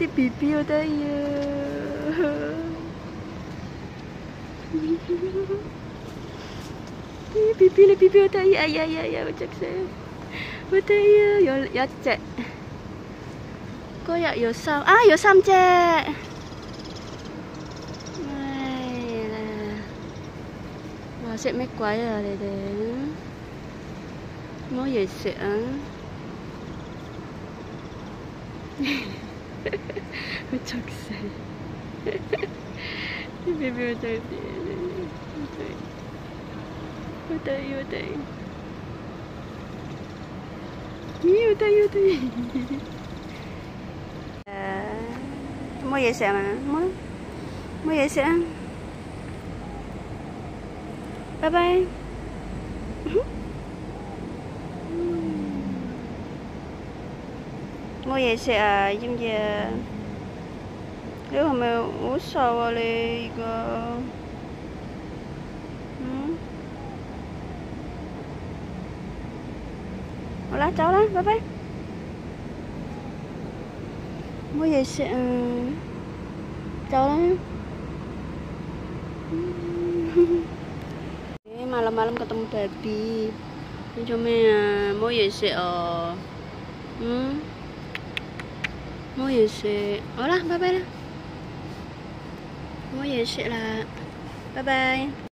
Di pipi ở đây à. pipi là pipi ở đây, ai ai ai ai chắc sẽ ở đây à, có có trẻ có có à có sam trẻ này là và sẽ mấy quái à đây để nói gì sẽ. 不着急，你别着急，别着对，我待又待，你又待又待。哎，没得事嘛，没，没得事啊，拜拜。Bye mua gì sẽ à, giống như nếu mà uống sầu thì ừ, Hola cháu đó, bye bye. Mua gì sẽ ừ, cháu đó. Malam-malam ketemu babi cuma mau ya sih oh hmm mau ya sih oh lah bye bye lah mau ya sih lah bye bye